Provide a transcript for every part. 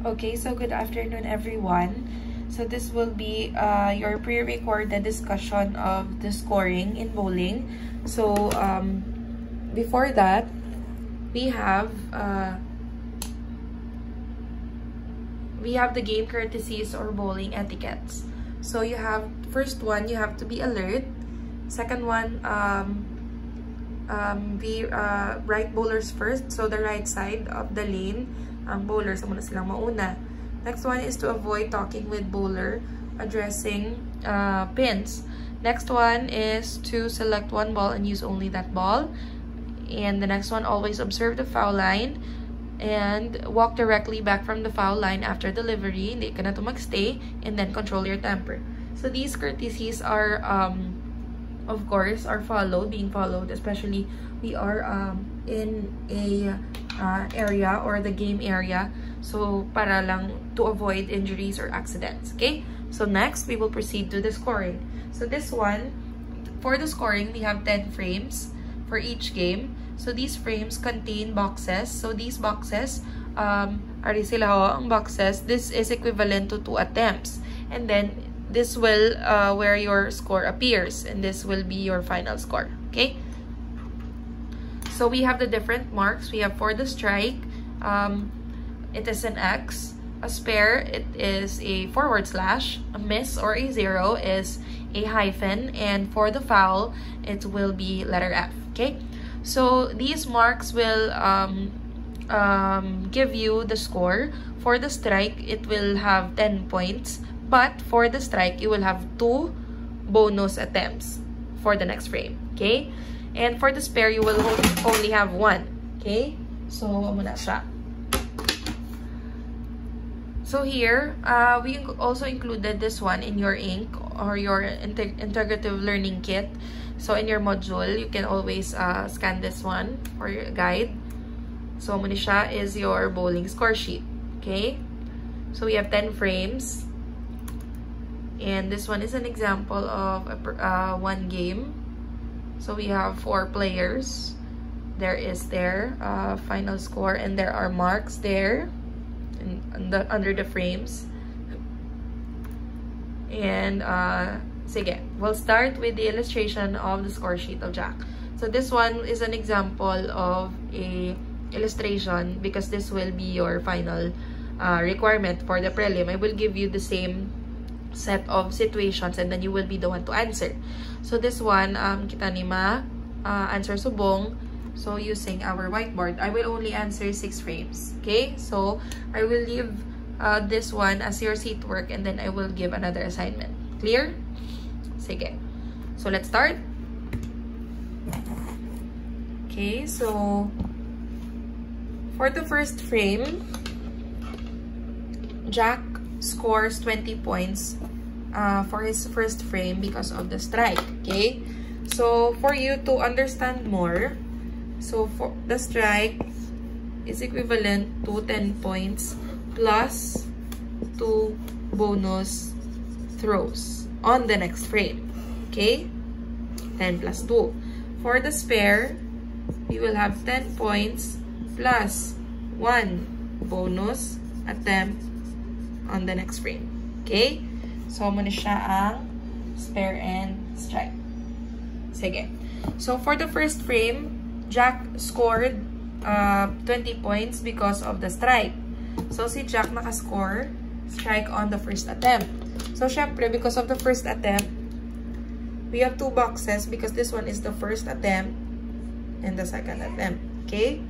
Okay, so good afternoon everyone. So this will be uh, your pre-recorded discussion of the scoring in bowling. So um, before that, we have uh, we have the game courtesies or bowling etiquettes. So you have first one, you have to be alert. Second one, um, um, be uh, right bowlers first. So the right side of the lane ang bowlers, muna silang mauna. Next one is to avoid talking with bowler, addressing uh, pins. Next one is to select one ball and use only that ball. And the next one, always observe the foul line and walk directly back from the foul line after delivery. Hindi ka na to magstay and then control your temper. So these courtesies are, um, of course, are followed, being followed, especially we are um, in a uh, area or the game area. So, para lang to avoid injuries or accidents. Okay? So, next, we will proceed to the scoring. So, this one, for the scoring, we have 10 frames for each game. So, these frames contain boxes. So, these boxes, um, ari sila ho, ang boxes, this is equivalent to two attempts. And then, this will, uh, where your score appears. And this will be your final score. Okay? So we have the different marks. We have for the strike, um, it is an X. A spare, it is a forward slash. A miss or a zero is a hyphen. And for the foul, it will be letter F. Okay? So these marks will um, um, give you the score. For the strike, it will have 10 points. But for the strike, you will have two bonus attempts for the next frame. Okay? And for the spare, you will only have one. Okay? So, amo na siya. So here, uh, we also included this one in your ink or your integ integrative learning kit. So in your module, you can always uh, scan this one for your guide. So muna siya is your bowling score sheet. Okay? So we have 10 frames. And this one is an example of a, uh, one game. So we have four players. There is their uh, final score and there are marks there in, the, under the frames. And uh, sige, we'll start with the illustration of the score sheet of Jack. So this one is an example of a illustration because this will be your final uh, requirement for the prelim. I will give you the same set of situations and then you will be the one to answer. So this one, um, kita ni ma uh, answer subong. So using our whiteboard, I will only answer six frames. Okay? So I will leave uh, this one as your seat work and then I will give another assignment. Clear? Sige. So let's start. Okay, so for the first frame, Jack scores 20 points uh, for his first frame because of the strike. Okay? So, for you to understand more, so for the strike is equivalent to 10 points plus 2 bonus throws on the next frame. Okay? 10 plus 2. For the spare, we will have 10 points plus 1 bonus attempt on the next frame. Okay? So, muna siya ang spare and strike. Sige. So, for the first frame, Jack scored uh, 20 points because of the strike. So, si Jack nakascore strike on the first attempt. So, syempre, because of the first attempt, we have two boxes because this one is the first attempt and the second attempt. Okay?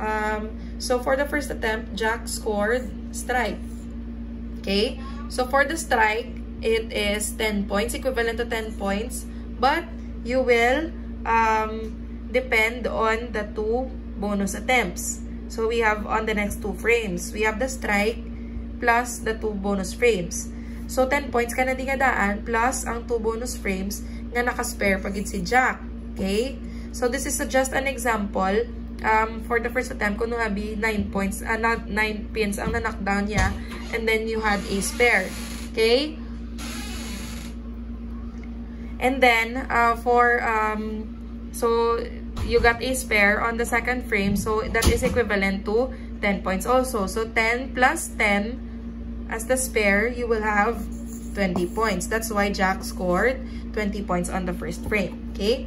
Um, so, for the first attempt, Jack scored strike. Okay? So for the strike, it is 10 points, equivalent to 10 points. But you will um, depend on the two bonus attempts. So we have on the next two frames, we have the strike plus the two bonus frames. So 10 points ka na di daan plus ang two bonus frames nga nakaspare pagid si Jack. Okay? So this is just an example. Um, for the first attempt, kuno habi 9 points, uh, not 9 pins ang na-knockdown niya and then you had a spare. Okay? And then, uh, for, um, so, you got a spare on the second frame. So, that is equivalent to 10 points also. So 10 plus 10 as the spare, you will have 20 points. That's why Jack scored 20 points on the first frame. Okay?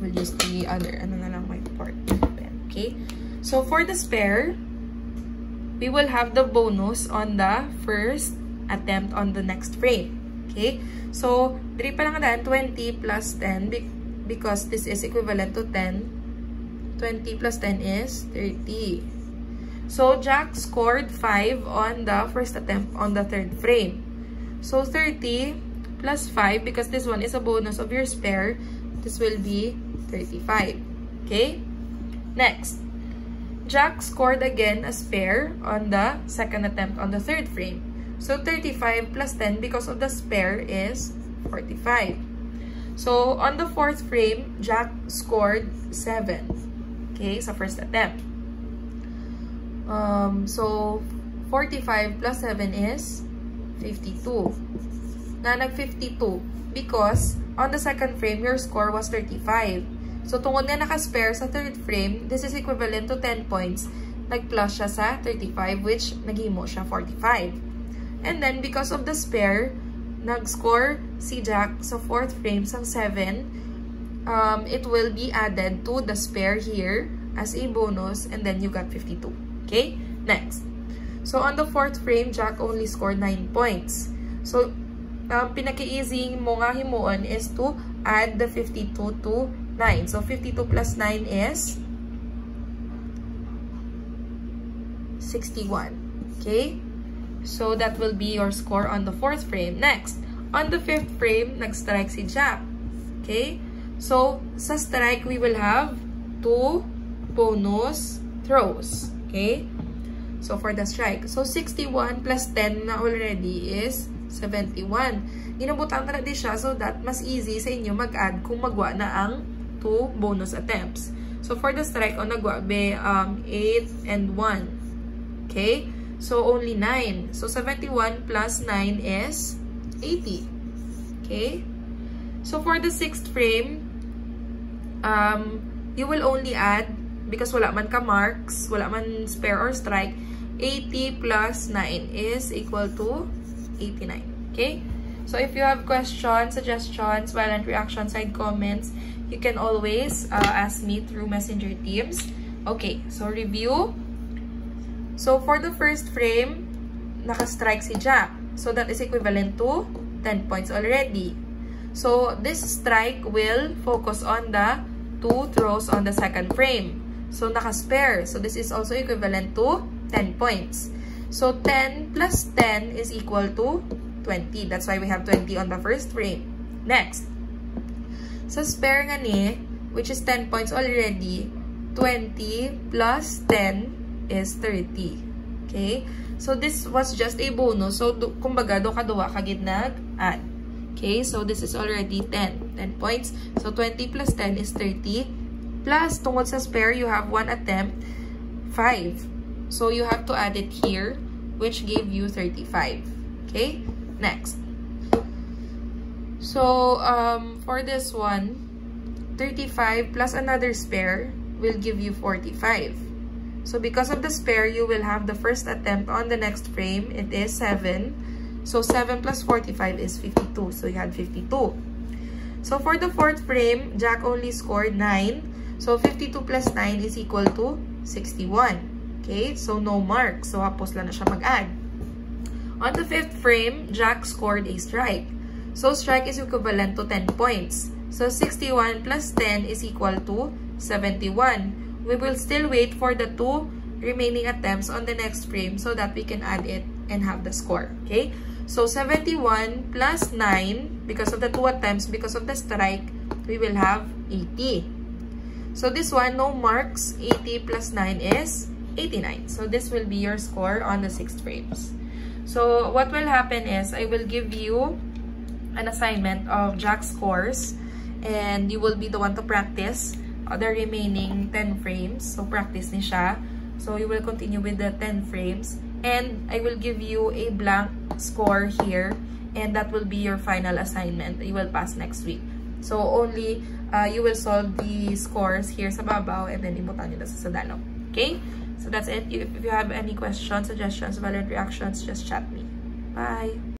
We'll use the other, ano na lang part. Okay? So for the spare, we will have the bonus on the first attempt on the next frame. Okay? So, diri pa lang 20 plus 10 because this is equivalent to 10. 20 plus 10 is 30. So, Jack scored 5 on the first attempt on the third frame. So, 30 plus 5, because this one is a bonus of your spare, this will be 35. Okay? Next. Jack scored again a spare on the second attempt on the third frame. So, 35 plus 10 because of the spare is 45. So, on the fourth frame, Jack scored 7. Okay, sa first attempt. Um, so, 45 plus 7 is 52. Na nag-52 because on the second frame, your score was 35. So, tungod nga naka-spare sa third frame, this is equivalent to 10 points. Nag-plus siya sa 35 which naghimo siya 45. And then, because of the spare, nag-score si Jack sa fourth frame sang 7. Um, it will be added to the spare here as a bonus and then you got 52. Okay? Next. So, on the fourth frame, Jack only scored 9 points. So, um, pinaka-easy mo nga himuon is to add the 52 to 9. So, 52 plus 9 is 61. Okay? So, that will be your score on the fourth frame. Next, on the fifth frame, nag-strike si Jack. Okay? So, sa strike, we will have two bonus throws. Okay? So, for the strike. So, 61 plus 10 na already is 71. Ginabutan na din siya so that mas easy sa inyo mag-add kung magwa na ang two bonus attempts. So, for the strike, o nagwa be um, 8 and 1. Okay? So, only 9. So, 71 plus 9 is 80. Okay? So, for the sixth frame, um, you will only add, because wala man ka marks, wala man spare or strike, 80 plus 9 is equal to 89. Okay? So, if you have questions, suggestions, violent reaction, side comments, you can always uh, ask me through messenger teams. Okay, so review. So, for the first frame, naka-strike si Jack. So, that is equivalent to 10 points already. So, this strike will focus on the two throws on the second frame. So, naka-spare. So, this is also equivalent to 10 points. So, 10 plus 10 is equal to 20. That's why we have 20 on the first frame. Next. Sa spare nga ni, which is 10 points already, 20 plus 10 is 30. Okay? So, this was just a bonus. So, do, kumbaga, do ka duwa kagid nag-add. Okay? So, this is already 10. 10 points. So, 20 plus 10 is 30. Plus, tungod sa spare, you have one attempt, 5. So, you have to add it here, which gave you 35. Okay? Next. So, um, for this one, 35 plus another spare will give you 45. So because of the spare, you will have the first attempt on the next frame. It is 7. So 7 plus 45 is 52. So you had 52. So for the fourth frame, Jack only scored 9. So 52 plus 9 is equal to 61. Okay? So no mark. So hapos lang na siya mag-add. On the fifth frame, Jack scored a strike. So strike is equivalent to 10 points. So 61 plus 10 is equal to 71 we will still wait for the two remaining attempts on the next frame so that we can add it and have the score. Okay? So, 71 plus 9, because of the two attempts, because of the strike, we will have 80. So, this one, no marks. 80 plus 9 is 89. So, this will be your score on the sixth frames. So, what will happen is, I will give you an assignment of Jack scores and you will be the one to practice the remaining 10 frames. So, practice ni siya. So, you will continue with the 10 frames. And I will give you a blank score here. And that will be your final assignment. You will pass next week. So, only uh, you will solve the scores here sa babaw and then imutan nyo sa sadalo. Okay? So that's it. If you have any questions, suggestions, valid reactions, just chat me. Bye!